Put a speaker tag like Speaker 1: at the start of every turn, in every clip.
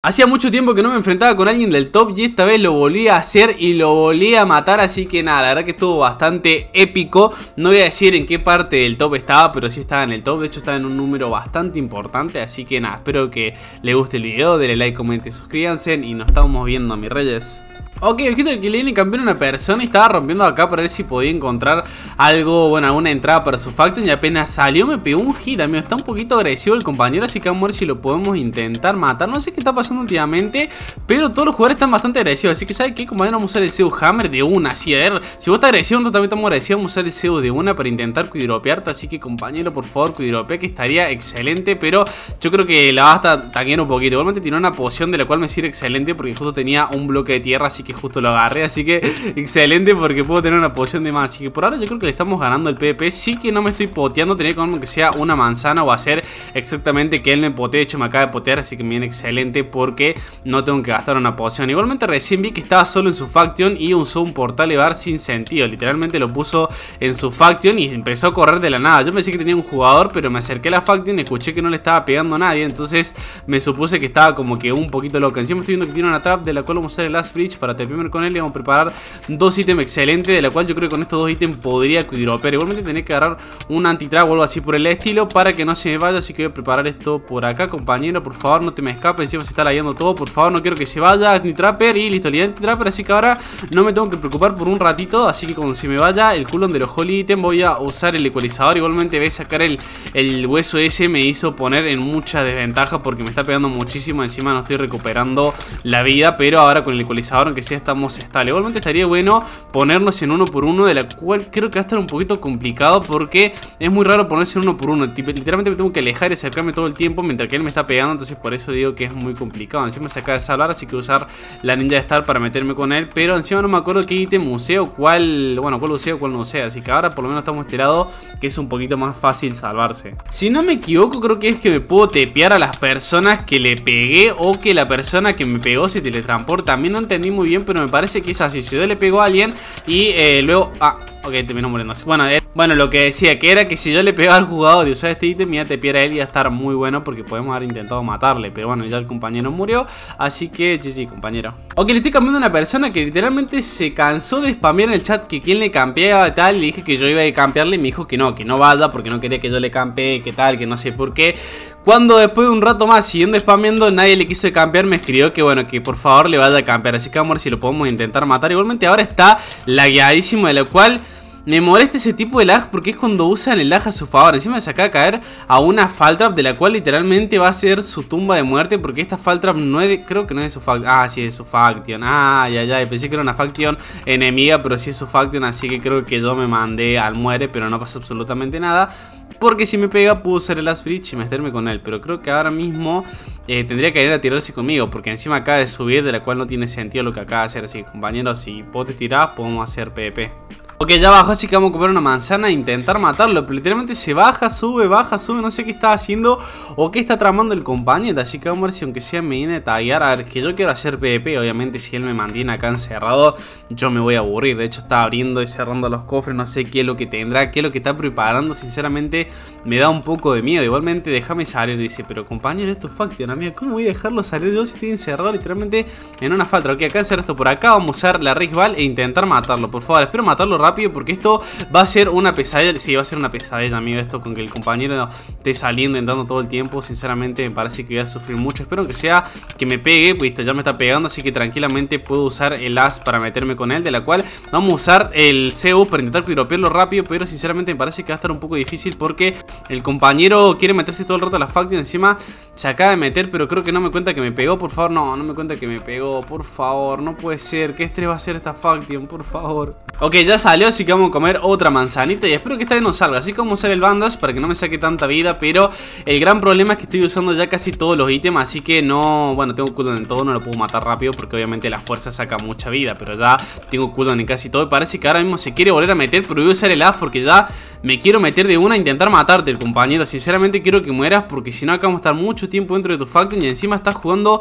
Speaker 1: Hacía mucho tiempo que no me enfrentaba con alguien del top y esta vez lo volví a hacer y lo volví a matar, así que nada, la verdad que estuvo bastante épico. No voy a decir en qué parte del top estaba, pero sí estaba en el top, de hecho estaba en un número bastante importante, así que nada, espero que le guste el video, denle like, comenten, suscríbanse y nos estamos viendo, mis reyes. Ok, ojito que le cambió una persona y estaba rompiendo acá para ver si podía encontrar algo, bueno, alguna entrada para su faction y apenas salió me pegó un hit, amigo, está un poquito agresivo el compañero, así que vamos a ver si lo podemos intentar matar, no sé qué está pasando últimamente, pero todos los jugadores están bastante agresivos, así que ¿sabes qué? Compañero, vamos a usar el Zeus Hammer de una, así, a ver, si vos estás agresivo, nosotros también estamos agresivos, vamos a usar el Zeus de una para intentar cuidropearte, así que compañero, por favor, cuidropea, que estaría excelente, pero yo creo que la basta a un poquito, igualmente tiene una poción de la cual me sirve excelente porque justo tenía un bloque de tierra, así que justo lo agarré, así que excelente porque puedo tener una poción de más. Así que por ahora yo creo que le estamos ganando el PvP. Sí que no me estoy poteando, tenía como que sea una manzana o hacer exactamente que él me potee. De hecho me acaba de potear, así que bien excelente porque no tengo que gastar una poción. Igualmente recién vi que estaba solo en su faction y usó un portal bar sin sentido. Literalmente lo puso en su faction y empezó a correr de la nada. Yo pensé que tenía un jugador, pero me acerqué a la faction y escuché que no le estaba pegando a nadie. Entonces me supuse que estaba como que un poquito loco. Encima estoy viendo que tiene una trap de la cual vamos a hacer el last bridge para terminar con él y vamos a preparar dos ítems excelentes, de la cual yo creo que con estos dos ítems podría pero Igualmente tenés que agarrar un antitrap o algo así por el estilo para que no se me vaya, así que voy a preparar esto por acá, compañero, por favor, no te me escapes, encima se está leyendo todo, por favor, no quiero que se vaya antitrapper y listo, le antitrapper, así que ahora no me tengo que preocupar por un ratito, así que cuando se me vaya el cooldown de los holy ítems voy a usar el ecualizador, igualmente voy a sacar el, el hueso ese, me hizo poner en mucha desventaja porque me está pegando muchísimo, encima no estoy recuperando la vida, pero ahora con el ecualizador, aunque sea estamos estable, igualmente estaría bueno ponernos en uno por uno, de la cual creo que va a estar un poquito complicado porque es muy raro ponerse en uno por uno. Literalmente me tengo que alejar y acercarme todo el tiempo mientras que él me está pegando, entonces por eso digo que es muy complicado. Encima se acaba de salvar, así que usar la ninja star para meterme con él, pero encima no me acuerdo qué ítem museo, cuál, bueno, cuál museo, cuál no sé, así que ahora por lo menos estamos enterados que es un poquito más fácil salvarse. Si no me equivoco, creo que es que me puedo tepear a las personas que le pegué o que la persona que me pegó se teletransporta. También no entendí muy bien, pero me parece que es así. Si yo le pegó a alguien y eh, luego... Ah, Ok, terminó muriendo. Bueno, eh, bueno, lo que decía que era que si yo le pegaba al jugador y usaba este ítem, ya te pierde él y a estar muy bueno porque podemos haber intentado matarle. Pero bueno, ya el compañero murió, así que GG, compañero. Ok, le estoy cambiando a una persona que literalmente se cansó de spamear en el chat que quien le campeaba y tal. Le dije que yo iba a campearle y me dijo que no, que no vaya porque no quería que yo le campee, que tal, que no sé por qué. Cuando después de un rato más siguiendo spameando nadie le quiso campear, me escribió que bueno, que por favor le vaya a campear. Así que vamos a ver si lo podemos intentar matar. Igualmente ahora está lagueadísimo de lo cual... Me molesta ese tipo de lag porque es cuando usan el lag a su favor. Encima se acaba de caer a una Faltrap de la cual literalmente va a ser su tumba de muerte. Porque esta Faltrap no es de, creo que no es de su faction. Ah, sí, es de su faction. Ah, ya, ya. Pensé que era una faction enemiga, pero sí es su faction. Así que creo que yo me mandé al muere, pero no pasa absolutamente nada. Porque si me pega puedo usar el last bridge y meterme con él. Pero creo que ahora mismo eh, tendría que ir a tirarse conmigo. Porque encima acaba de subir, de la cual no tiene sentido lo que acaba de hacer. Así que compañeros, si vos te tirás, podemos hacer PvP. Ok, ya bajó, así que vamos a comer una manzana e intentar matarlo. Pero literalmente se baja, sube, baja, sube No sé qué está haciendo o qué está tramando el compañero. Así que vamos a ver si aunque sea me viene a tallar A ver, que yo quiero hacer PvP Obviamente si él me mantiene acá encerrado Yo me voy a aburrir. De hecho está abriendo y cerrando los cofres No sé qué es lo que tendrá, qué es lo que está preparando. Sinceramente me da un poco de miedo. Igualmente déjame salir, dice. Pero compañero, esto es faction, ¿Cómo voy a dejarlo salir yo estoy encerrado literalmente en una falta? Ok, acá hacer esto por acá. Vamos a usar la Rival e intentar matarlo. Por favor, espero matarlo rápido rápido porque esto va a ser una pesadilla. Sí, va a ser una pesadilla, amigo, esto con que el compañero esté saliendo, entrando todo el tiempo. Sinceramente, me parece que voy a sufrir mucho. Espero que sea que me pegue, pues ya me está pegando, así que tranquilamente puedo usar el as para meterme con él, de la cual vamos a usar el CU para intentar piropearlo rápido, pero sinceramente me parece que va a estar un poco difícil porque el compañero quiere meterse todo el rato a la faction, encima se acaba de meter, pero creo que no me cuenta que me pegó, por favor, no, no me cuenta que me pegó, por favor, no puede ser, ¿qué estrés va a ser esta faction? Por favor. Ok, ya salió así que vamos a comer otra manzanita y espero que esta vez no salga. Así a usar el bandas para que no me saque tanta vida, pero el gran problema es que estoy usando ya casi todos los ítems, así que no, bueno, tengo cooldown en todo, no lo puedo matar rápido porque obviamente la fuerza saca mucha vida, pero ya tengo cooldown en casi todo y parece que ahora mismo se quiere volver a meter, pero voy a usar el as porque ya me quiero meter de una a intentar matarte, el compañero. Sinceramente quiero que mueras porque si no acá vamos a estar mucho tiempo dentro de tu faction y encima estás jugando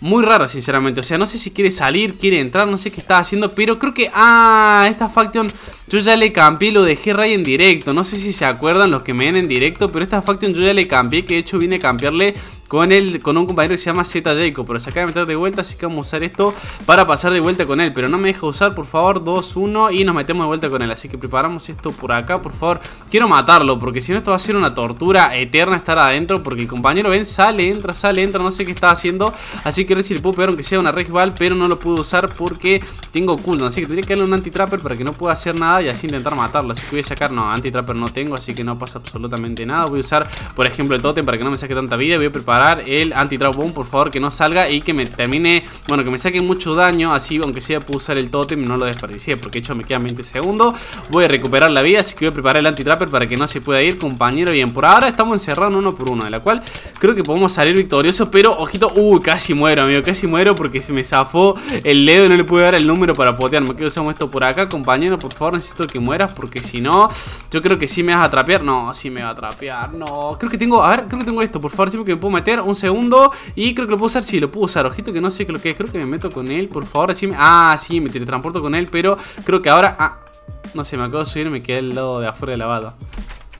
Speaker 1: muy raro, sinceramente. O sea, no sé si quiere salir, quiere entrar, no sé qué está haciendo, pero creo que... Ah, esta faction yo ya le cambié lo dejé Ray en directo. No sé si se acuerdan los que me ven en directo, pero esta faction yo ya le cambié, que de hecho vine a cambiarle con él, con un compañero que se llama Z Jacob, pero se acaba de meter de vuelta, así que vamos a usar esto para pasar de vuelta con él, pero no me deja usar, por favor, 2, 1 y nos metemos de vuelta con él, así que preparamos esto por acá, por favor, quiero matarlo, porque si no esto va a ser una tortura eterna estar adentro, porque el compañero, ven, sale, entra, sale, entra, no sé qué está haciendo, así que a ver si le puedo pegar aunque sea una Val, pero no lo puedo usar porque tengo cooldown, así que tendría que darle un anti-trapper para que no pueda hacer nada y así intentar matarlo, así que voy a sacar, no, anti-trapper no tengo, así que no pasa absolutamente nada, voy a usar, por ejemplo, el totem para que no me saque tanta vida, voy a preparar el anti anti Boom, por favor, que no salga y que me termine, bueno, que me saque mucho daño, así, aunque sea puedo usar el totem, no lo desperdicié, porque de hecho me quedan 20 segundos. Voy a recuperar la vida, así que voy a preparar el anti-trapper para que no se pueda ir, compañero. Bien, por ahora estamos encerrados uno por uno, de la cual creo que podemos salir victoriosos, pero, ojito, uy, casi muero, amigo, casi muero porque se me zafó el dedo y no le pude dar el número para potear. Me quedo usando esto por acá, compañero, por favor, necesito que mueras, porque si no, yo creo que sí me vas a trapear. No, sí me va a trapear, no. Creo que tengo, a ver, creo que tengo esto, por favor, siempre que me puedo meter, un segundo. Y creo que lo puedo usar, sí, lo puedo usar Ojito que no sé qué lo que es, creo que me meto con él Por favor, decime, ah, sí, me teletransporto con él Pero creo que ahora, ah, no sé, me acabo de subir Me quedé al lado de afuera de la bata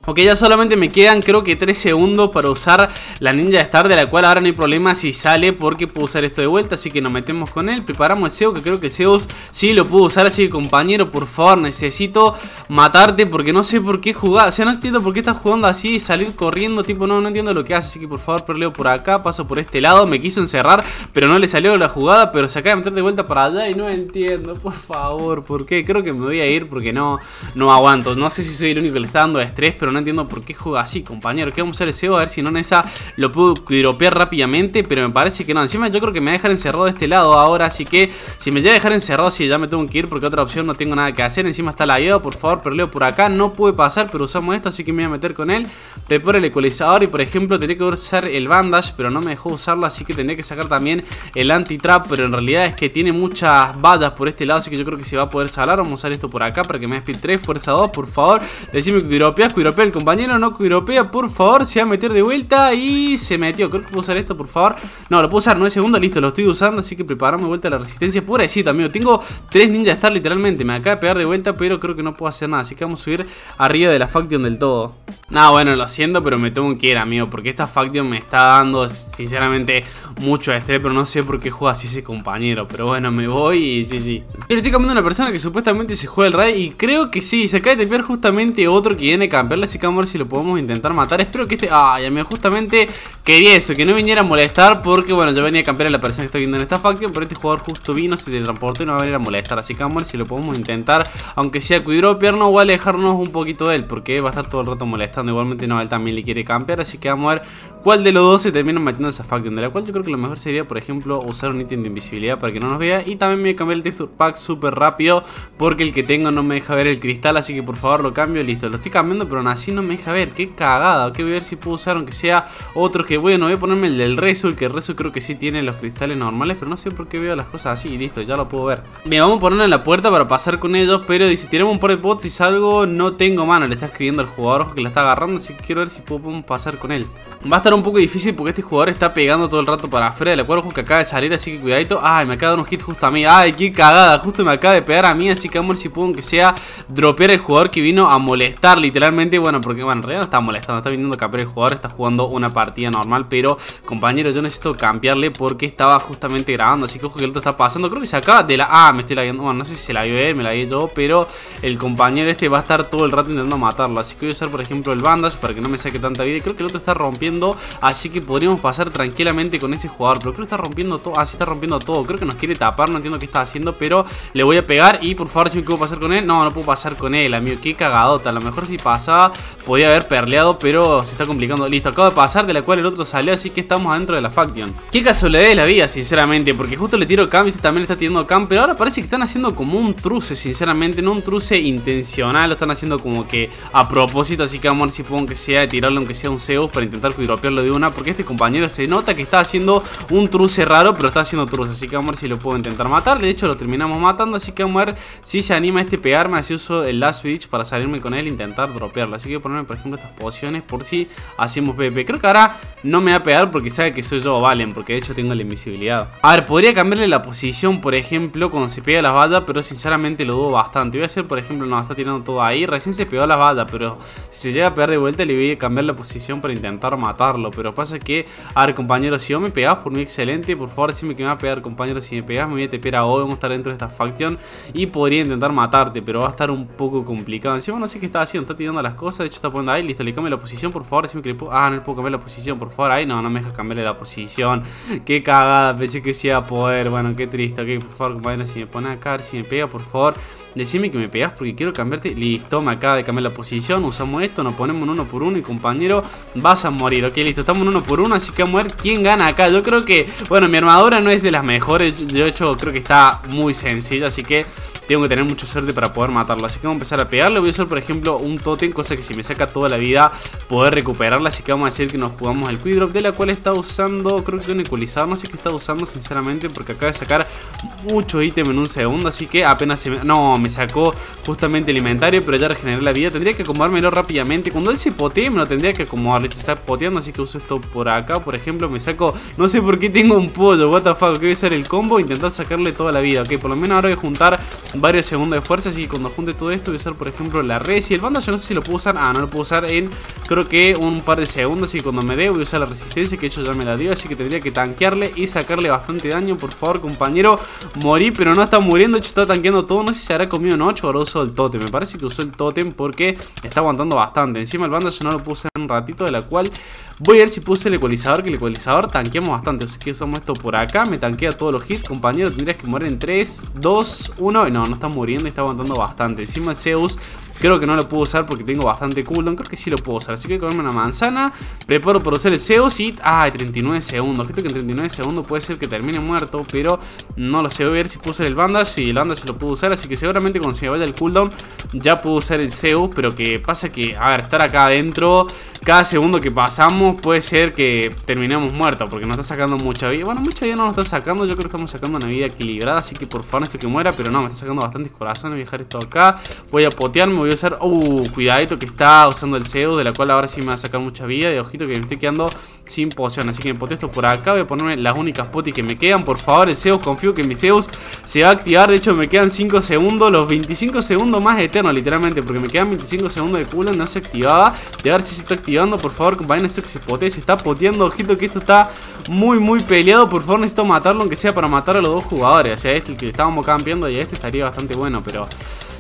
Speaker 1: Ok, ya solamente me quedan creo que 3 segundos para usar la Ninja Star De la cual ahora no hay problema si sale porque puedo usar esto de vuelta Así que nos metemos con él, preparamos el Zeus Que creo que el Zeus sí lo puedo usar Así que compañero, por favor, necesito matarte Porque no sé por qué jugar O sea, no entiendo por qué estás jugando así y salir corriendo Tipo, no, no entiendo lo que hace Así que por favor, perleo por acá, paso por este lado Me quiso encerrar, pero no le salió la jugada Pero se acaba de meter de vuelta para allá y no entiendo Por favor, ¿por qué? Creo que me voy a ir porque no, no aguanto No sé si soy el único que le está dando estrés, pero no entiendo por qué juega así, compañero. Que vamos a hacer ese a ver si no en esa lo puedo dropear rápidamente, pero me parece que no. Encima yo creo que me va a dejar encerrado de este lado ahora, así que si me llega a dejar encerrado, si ya me tengo que ir porque otra opción no tengo nada que hacer. Encima está la IEO, por favor, perleo por acá. No puede pasar, pero usamos esto, así que me voy a meter con él. Preparo el ecualizador y, por ejemplo, tenía que usar el bandage, pero no me dejó usarlo, así que tendría que sacar también el anti-trap, pero en realidad es que tiene muchas vallas por este lado, así que yo creo que se va a poder salar. Vamos a usar esto por acá para que me speed 3, fuerza 2, por favor. Decime que cuiropeas, cuiropea el compañero no Europea, por favor, se va a meter de vuelta y se metió. Creo que puedo usar esto, por favor. No, lo puedo usar 9 segundos, listo, lo estoy usando, así que preparamos de vuelta la resistencia. Pobrecito, amigo, tengo 3 Ninja Star literalmente, me acaba de pegar de vuelta, pero creo que no puedo hacer nada. Así que vamos a subir arriba de la Faction del todo. Nada, bueno, lo siento, pero me tengo que ir, amigo, porque esta Faction me está dando, sinceramente, mucho estrés, pero no sé por qué juega así ese compañero. Pero bueno, me voy y GG. Le estoy cambiando una persona que supuestamente se juega el Rey y creo que sí, se acaba de tepear justamente otro que viene a campearle, así que vamos a ver si lo podemos intentar matar. Espero que este... Ay, amigo, justamente quería eso, que no viniera a molestar porque, bueno, yo venía a campear a la persona que está viendo en esta faction, pero este jugador justo vino, se teletransportó y no va a venir a molestar. Así que vamos a ver si lo podemos intentar, aunque sea cuidropear, no o alejarnos un poquito de él, porque va a estar todo el rato molestando. Igualmente no, también le quiere campear, así que vamos a ver cuál de los dos se termina metiendo esa faction, de la cual yo creo que lo mejor sería, por ejemplo, usar un ítem de invisibilidad para que no nos vea. Y también me voy a cambiar el texture pack súper rápido, porque el que tengo no me deja ver el cristal, así que por favor lo cambio, listo. Lo estoy cambiando, pero aún así no me deja ver, qué cagada, ok, voy a ver si puedo usar aunque sea otro que, bueno, voy a ponerme el del Rezo, el que el Rezo creo que sí tiene los cristales normales, pero no sé por qué veo las cosas así, listo, ya lo puedo ver. Bien, vamos a ponerlo en la puerta para pasar con ellos, pero si tiramos un par de bots y salgo, no tengo mano, le está escribiendo al jugador, ojo que la está agarrando, así que quiero ver si podemos pasar con él. Va a estar un poco difícil porque este jugador está pegando todo el rato para afuera, cual ojo que acaba de salir, así que cuidadito. Ay, me acaba de dar un hit justo a mí, ay, qué cagada, justo me acaba de pegar a mí, así que vamos a ver si puedo que sea dropear el jugador que vino a molestar literalmente, bueno, porque bueno, en realidad no está molestando, está viniendo a campear el jugador, está jugando una partida normal, pero compañero, yo necesito cambiarle porque estaba justamente grabando, así que ojo que el otro está pasando, creo que se acaba de la... Ah, me estoy la bueno, no sé si se la vio él, me la vi yo, pero el compañero este va a estar todo el rato intentando matarlo, así que voy a usar por ejemplo el bandage para que no me saque tanta vida, y creo que el otro está rompiendo, así que podríamos pasar tranquilamente con ese jugador, pero creo que está rompiendo todo, ah, sí está rompiendo todo, creo que nos quiere tapar, no entiendo qué está haciendo, pero le voy a pegar y por favor si me puedo pasar con él, no, no puedo pasar con él, amigo, qué cagadota, a lo mejor si pasaba podía haber perleado, pero se está complicando, listo, acabo de pasar, de la cual el otro salió, así que estamos adentro de la faction. Qué casualidad de la vida, sinceramente, porque justo le tiro cam, este también le está tirando cam, pero ahora parece que están haciendo como un truce, sinceramente, no un truce intencional, lo están haciendo como que a propósito, así que vamos a ver si puedo que sea tirarle aunque sea un Zeus para intentar cuidropearlo de una, porque este compañero se nota que está haciendo un truce raro, pero está haciendo truce, así que vamos a ver si lo puedo intentar matar, de hecho lo terminamos matando, así que vamos a ver si se anima este pegarme, así uso el last bridge para salirme con él e intentar dropearlo, así A ponerme, por ejemplo, estas pociones por si hacemos PP. Creo que ahora no me va a pegar porque sabe que soy yo, Valen, porque de hecho tengo la invisibilidad. A ver, podría cambiarle la posición, por ejemplo, cuando se pega las balas, pero sinceramente lo dudo bastante. Voy a hacer, por ejemplo, no, está tirando todo ahí. Recién se pegó las balas, pero si se llega a pegar de vuelta, le voy a cambiar la posición para intentar matarlo. Pero pasa que, a ver, compañero, si vos me pegás por mí, excelente. Por favor, decime que me va a pegar, compañero. Si me pegas, me voy a tepear a hoy. Vamos a estar dentro de esta facción y podría intentar matarte, pero va a estar un poco complicado. Encima no sé qué está haciendo, está tirando las cosas. De hecho, está poniendo ahí, listo, le cambio la posición, por favor. Decime que le puedo. Ah, no le puedo cambiar la posición, por favor. Ahí no, no me deja cambiarle la posición. Qué cagada, pensé que sí iba a poder. Bueno, qué triste. Ok, por favor, compañero, si me pone acá, si me pega, por favor. Decime que me pegas porque quiero cambiarte. Listo, me acaba de cambiar la posición. Usamos esto, nos ponemos en uno por uno y compañero, vas a morir. Ok, listo, estamos en uno por uno, así que vamos a ver quién gana acá. Yo creo que, bueno, mi armadura no es de las mejores. De hecho, creo que está muy sencilla, así que tengo que tener mucha suerte para poder matarlo. Así que vamos a empezar a pegarle. Voy a usar, por ejemplo, un totem, cosa que si me saca toda la vida, poder recuperarla. Así que vamos a decir que nos jugamos el Quick Drop, de la cual está usando, creo que un ecualizador. No sé qué está usando, sinceramente, porque acaba de sacar mucho ítem en un segundo. Así que apenas se me... No, me sacó justamente el inventario, pero ya regeneré la vida. Tendría que acomodármelo rápidamente. Cuando él se potee, me lo tendría que acomodar. Está poteando, así que uso esto por acá. Por ejemplo, me saco... No sé por qué tengo un pollo, what the fuck. A hacer el combo intentar sacarle toda la vida. Ok, por lo menos ahora voy a juntar varios segundos de fuerza. Así que cuando junte todo esto, voy a usar, por ejemplo, la res. Y el bando yo no sé si lo puedo usar. Ah, no lo puedo usar en, creo que un par de segundos. Así que cuando me dé, voy a usar la resistencia, que ya me la dio. Así que tendría que tanquearle y sacarle bastante daño. Por favor, compañero, morí, pero no está muriendo. Hecho, está tanqueando todo. No sé si se habrá comido noche o ahora uso el totem. Me parece que usó el totem porque está aguantando bastante. Encima el bando yo no lo puse en un ratito, de la cual voy a ver si puse el ecualizador. Que el ecualizador tanqueamos bastante. Así que usamos esto por acá. Me tanquea todos los hits, compañero. Tendrías que morir en 3, 2, 1. No, no está muriendo y está aguantando bastante. Encima Zeus Creo que no lo puedo usar porque tengo bastante cooldown. Creo que sí lo puedo usar. Así que comerme una manzana. Preparo para usar el Zeus y... ¡Ay! 39 segundos. Creo que en 39 segundos puede ser que termine muerto. Pero no lo sé. Voy a ver si puedo usar el bandage. Sí, el bandage lo puedo usar. Así que seguramente cuando se vaya el cooldown ya puedo usar el Zeus. Pero que pasa que... A ver, estar acá adentro... Cada segundo que pasamos puede ser que terminemos muertos porque nos está sacando mucha vida. Bueno, mucha vida no nos está sacando. Yo creo que estamos sacando una vida equilibrada. Así que por favor, esto que muera. Pero no, me está sacando bastantes corazones. Voy a dejar esto acá. Voy a potearme a usar... Uh, cuidadito que está usando el Zeus De la cual ahora sí me va a sacar mucha vida Y ojito que me estoy quedando sin poción. Así que me esto por acá Voy a ponerme las únicas potis que me quedan. Por favor, el Zeus, confío que mi Zeus se va a activar. De hecho, me quedan 5 segundos Los 25 segundos más eternos, literalmente Porque me quedan 25 segundos de cooldown No se activaba. De ver si se está activando Por favor, compañeros, esto que se potee Se está poteando, ojito que esto está muy, muy peleado. Por favor, necesito matarlo Aunque sea para matar a los dos jugadores. O sea, este, el que estábamos campeando Y este estaría bastante bueno, pero...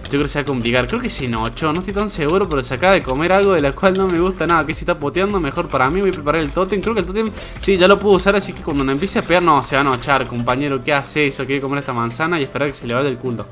Speaker 1: Yo creo que se va a complicar. Creo que si no, no estoy tan seguro, pero se acaba de comer algo de la cual no me gusta nada. Que si está poteando, mejor para mí. Voy a preparar el totem. Creo que el totem, sí, ya lo puedo usar. Así que cuando me empiece a pegar, no, se va a nochar, compañero. ¿Qué hace eso? Quiere comer esta manzana y esperar que se le vaya el culo.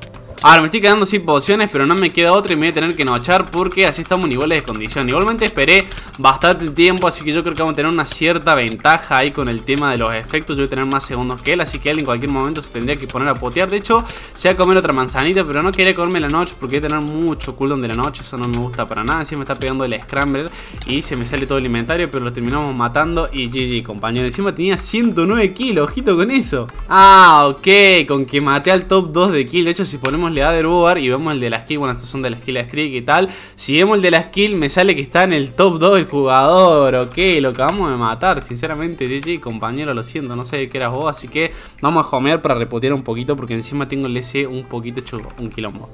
Speaker 1: Ahora me estoy quedando sin pociones Pero no me queda otra y me voy a tener que nochar Porque así estamos en iguales de condición Igualmente esperé bastante tiempo Así que yo creo que vamos a tener una cierta ventaja ahí Con el tema de los efectos. Yo voy a tener más segundos que él Así que él en cualquier momento se tendría que poner a potear. De hecho se va a comer otra manzanita Pero no quería comerme la noche Porque voy a tener mucho cooldown de la noche. Eso no me gusta para nada. Encima me está pegando el scrambler Y se me sale todo el inventario Pero lo terminamos matando. Y GG compañero Encima tenía 109 kilos. Ojito con eso. Ah ok Con que maté al top 2 de kill. De hecho si ponemos le da Boar y vemos el de la skill, bueno estos son de la skill streak y tal. Si vemos el de la skill me sale que está en el top 2 el jugador, ok, lo acabamos de matar Sinceramente GG compañero, lo siento, no sé de qué eras vos Así que vamos a homear para repotear un poquito porque encima tengo el S un poquito hecho un quilombo